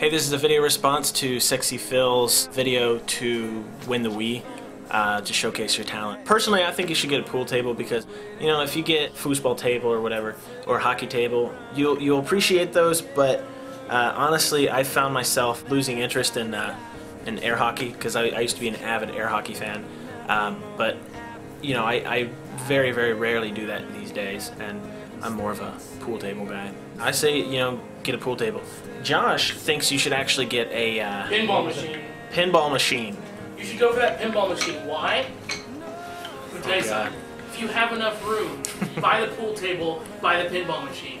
Hey, this is a video response to SXEPhil's video to win the Wii. Uh, to showcase your talent. Personally, I think you should get a pool table because, you know, if you get foosball table or whatever, or hockey table, you'll, you'll appreciate those, but uh, honestly, I found myself losing interest in, uh, in air hockey because I, I, used to be an avid air hockey fan. Um, but, you know, I, I very, very rarely do that these days, and I'm more of a pool table guy. I say, you know, get a pool table. Josh thinks you should actually get a uh, pinball machine. Pinball machine. You should go for that pinball machine. Why? Let me tell you If you have enough room, buy the pool table, buy the pinball machine.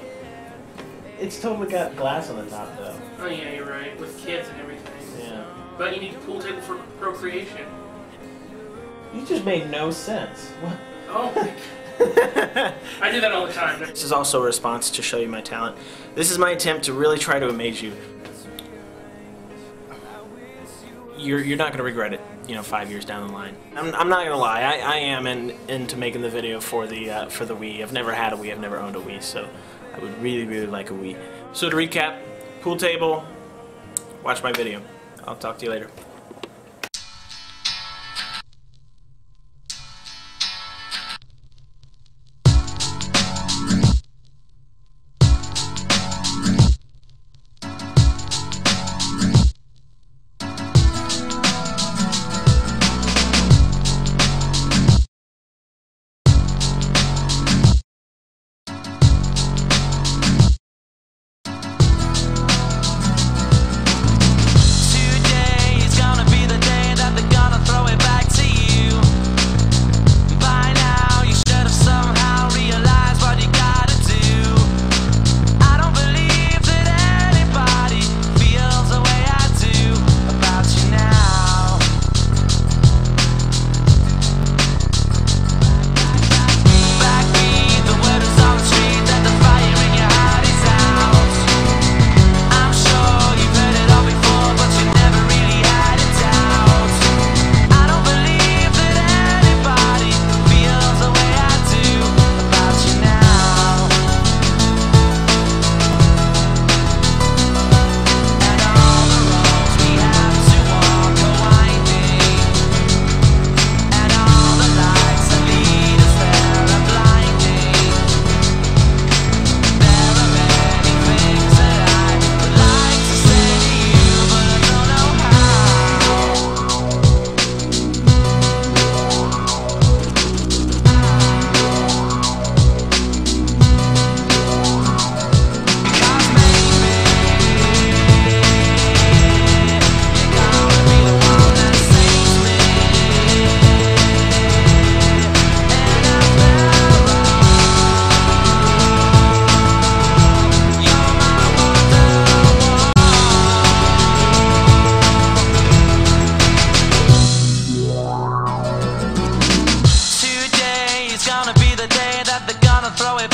It's totally got glass on the top, though. Oh yeah, you're right. With kids and everything. Yeah. But you need a pool table for procreation. You just made no sense. What? Oh. I do that all the time. This is also a response to show you my talent. This is my attempt to really try to amaze you you're, you're not going to regret it, you know, five years down the line. I'm, I'm not going to lie, I, I am in, into making the video for the, uh, for the Wii. I've never had a Wii, I've never owned a Wii, so I would really, really like a Wii. So to recap, pool table, watch my video. I'll talk to you later. the day that they're gonna throw it